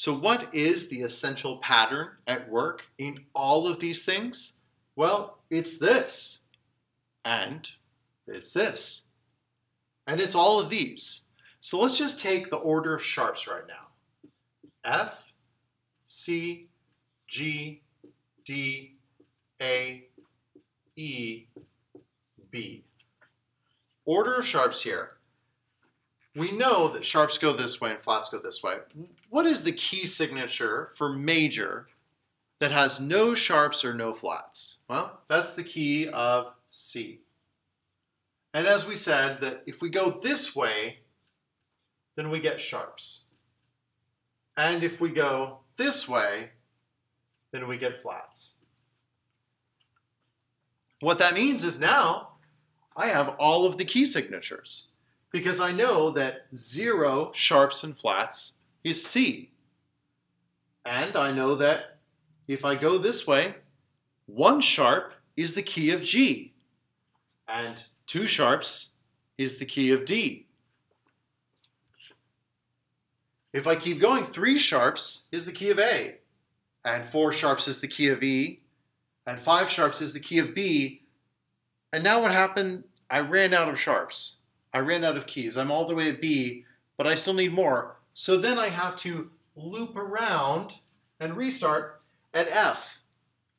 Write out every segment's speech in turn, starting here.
So what is the essential pattern at work in all of these things? Well, it's this, and it's this, and it's all of these. So let's just take the order of sharps right now. F, C, G, D, A, E, B. Order of sharps here. We know that sharps go this way and flats go this way. What is the key signature for major that has no sharps or no flats? Well, that's the key of C. And as we said, that if we go this way, then we get sharps. And if we go this way, then we get flats. What that means is now I have all of the key signatures because I know that zero sharps and flats is C. And I know that if I go this way, one sharp is the key of G, and two sharps is the key of D. If I keep going, three sharps is the key of A, and four sharps is the key of E, and five sharps is the key of B. And now what happened? I ran out of sharps. I ran out of keys. I'm all the way at B, but I still need more. So then I have to loop around and restart at F.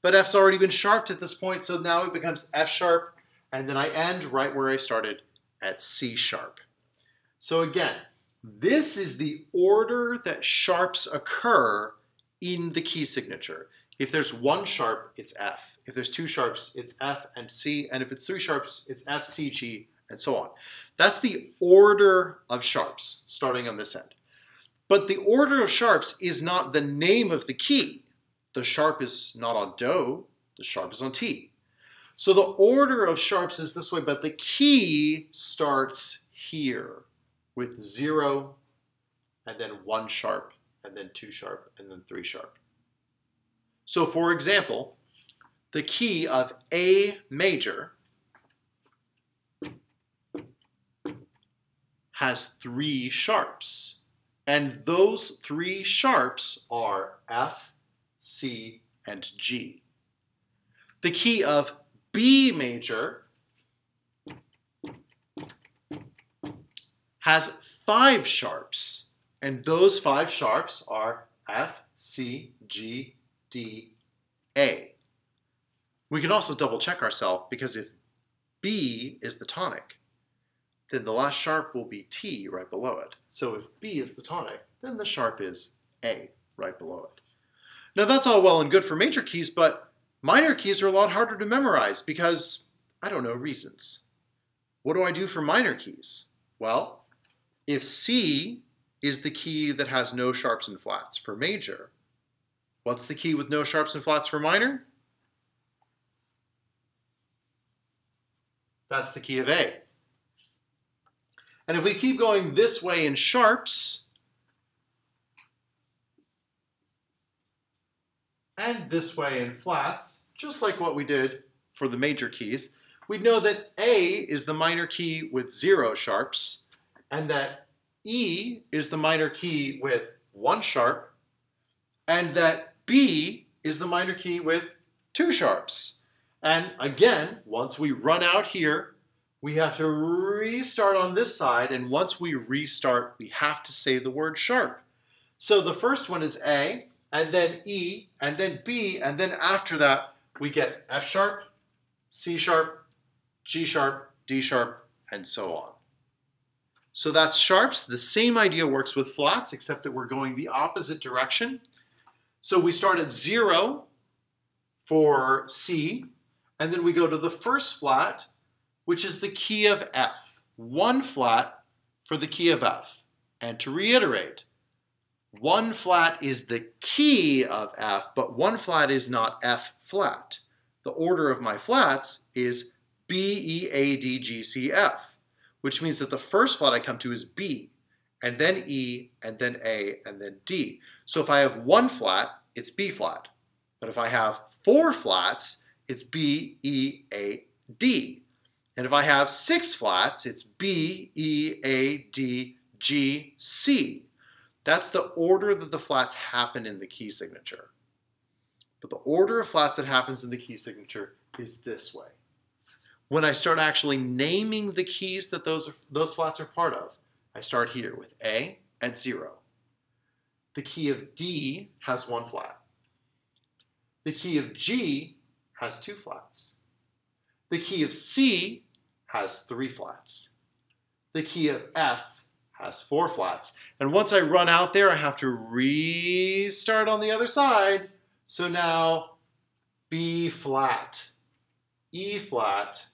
But F's already been sharped at this point, so now it becomes F sharp, and then I end right where I started at C sharp. So again, this is the order that sharps occur in the key signature. If there's one sharp, it's F. If there's two sharps, it's F and C. And if it's three sharps, it's F, C, G, and so on. That's the order of sharps starting on this end. But the order of sharps is not the name of the key. The sharp is not on Do, the sharp is on Ti. So the order of sharps is this way, but the key starts here with zero, and then one sharp, and then two sharp, and then three sharp. So for example, the key of A major has three sharps. And those three sharps are F, C, and G. The key of B major has five sharps, and those five sharps are F, C, G, D, A. We can also double check ourselves because if B is the tonic, then the last sharp will be Ti right below it. So if B is the tonic, then the sharp is A right below it. Now that's all well and good for major keys, but minor keys are a lot harder to memorize because, I don't know, reasons. What do I do for minor keys? Well, if C is the key that has no sharps and flats for major, what's the key with no sharps and flats for minor? That's the key of A. And if we keep going this way in sharps, and this way in flats, just like what we did for the major keys, we know that A is the minor key with zero sharps, and that E is the minor key with one sharp, and that B is the minor key with two sharps. And again, once we run out here, we have to restart on this side, and once we restart, we have to say the word sharp. So the first one is A, and then E, and then B, and then after that, we get F sharp, C sharp, G sharp, D sharp, and so on. So that's sharps. The same idea works with flats, except that we're going the opposite direction. So we start at zero for C, and then we go to the first flat, which is the key of F. One flat for the key of F. And to reiterate, one flat is the key of F, but one flat is not F flat. The order of my flats is B, E, A, D, G, C, F, which means that the first flat I come to is B, and then E, and then A, and then D. So if I have one flat, it's B flat. But if I have four flats, it's B, E, A, D. And if I have six flats, it's B, E, A, D, G, C. That's the order that the flats happen in the key signature. But the order of flats that happens in the key signature is this way. When I start actually naming the keys that those, those flats are part of, I start here with A at 0. The key of D has one flat. The key of G has two flats. The key of C has three flats. The key of F has four flats. And once I run out there, I have to restart on the other side. So now B flat, E flat,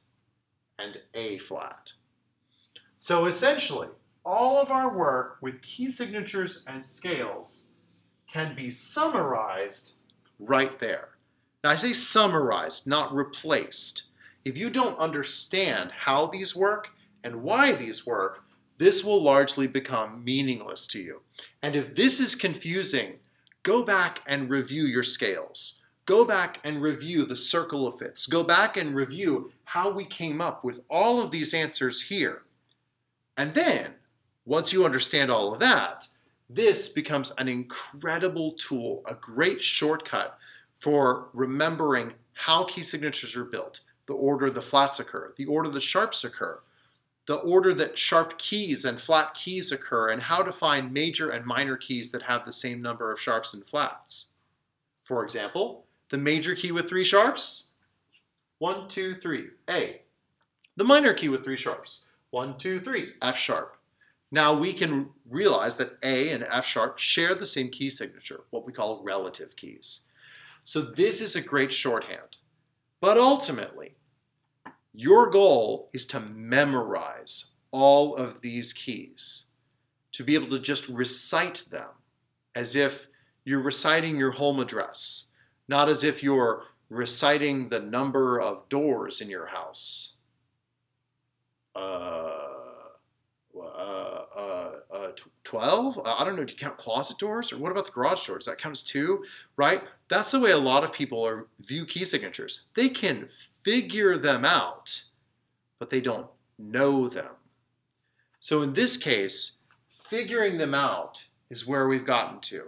and A flat. So essentially, all of our work with key signatures and scales can be summarized right there. Now I say summarized, not replaced. If you don't understand how these work and why these work, this will largely become meaningless to you. And if this is confusing, go back and review your scales. Go back and review the circle of fifths. Go back and review how we came up with all of these answers here. And then, once you understand all of that, this becomes an incredible tool, a great shortcut for remembering how key signatures are built, the order the flats occur, the order the sharps occur, the order that sharp keys and flat keys occur, and how to find major and minor keys that have the same number of sharps and flats. For example, the major key with three sharps, one, two, three, A. The minor key with three sharps, one, two, three, F sharp. Now we can realize that A and F sharp share the same key signature, what we call relative keys. So this is a great shorthand. But ultimately, your goal is to memorize all of these keys, to be able to just recite them as if you're reciting your home address, not as if you're reciting the number of doors in your house. Uh, uh, uh, uh, 12? I don't know, do you count closet doors? Or what about the garage doors? That counts two, right? That's the way a lot of people are, view key signatures. They can figure them out, but they don't know them. So in this case, figuring them out is where we've gotten to.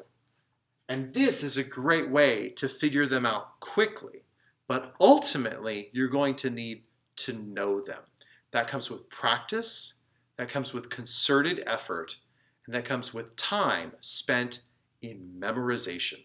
And this is a great way to figure them out quickly. But ultimately, you're going to need to know them. That comes with practice that comes with concerted effort, and that comes with time spent in memorization.